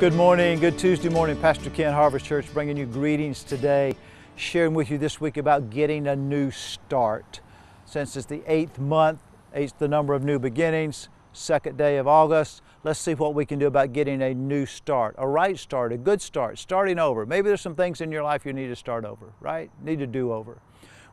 Good morning, good Tuesday morning. Pastor Ken Harvest Church bringing you greetings today, sharing with you this week about getting a new start. Since it's the eighth month, eight's the number of new beginnings, second day of August, let's see what we can do about getting a new start, a right start, a good start, starting over. Maybe there's some things in your life you need to start over, right? Need to do over.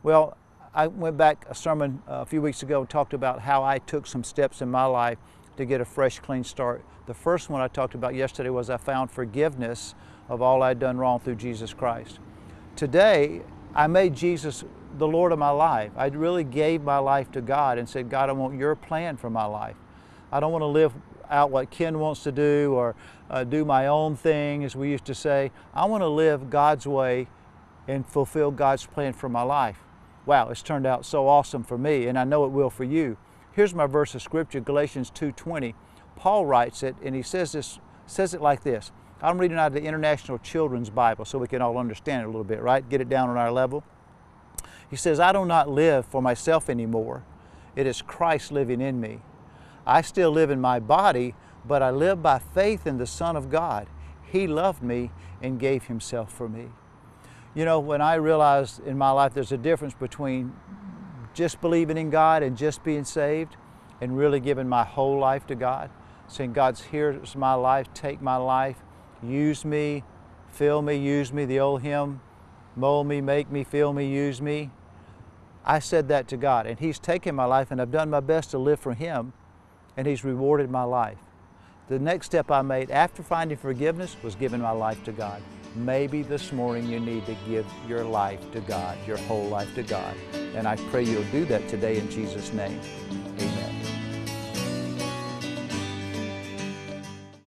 Well, I went back a sermon uh, a few weeks ago, and talked about how I took some steps in my life to get a fresh, clean start. The first one I talked about yesterday was I found forgiveness of all I'd done wrong through Jesus Christ. Today, I made Jesus the Lord of my life. I really gave my life to God and said, God, I want your plan for my life. I don't want to live out what Ken wants to do or uh, do my own thing, as we used to say. I want to live God's way and fulfill God's plan for my life. Wow, it's turned out so awesome for me, and I know it will for you. Here's my verse of scripture, Galatians 2:20. Paul writes it, and he says this says it like this. I'm reading out of the International Children's Bible so we can all understand it a little bit, right? Get it down on our level. He says, I do not live for myself anymore. It is Christ living in me. I still live in my body, but I live by faith in the Son of God. He loved me and gave Himself for me. You know, when I realized in my life there's a difference between just believing in God and just being saved and really giving my whole life to God, saying, God's here's my life, take my life, use me, fill me, use me, the old hymn, mold me, make me, fill me, use me. I said that to God, and He's taken my life, and I've done my best to live for Him, and He's rewarded my life. The next step I made after finding forgiveness was giving my life to God. Maybe this morning you need to give your life to God, your whole life to God. And I pray you'll do that today in Jesus' name. Amen.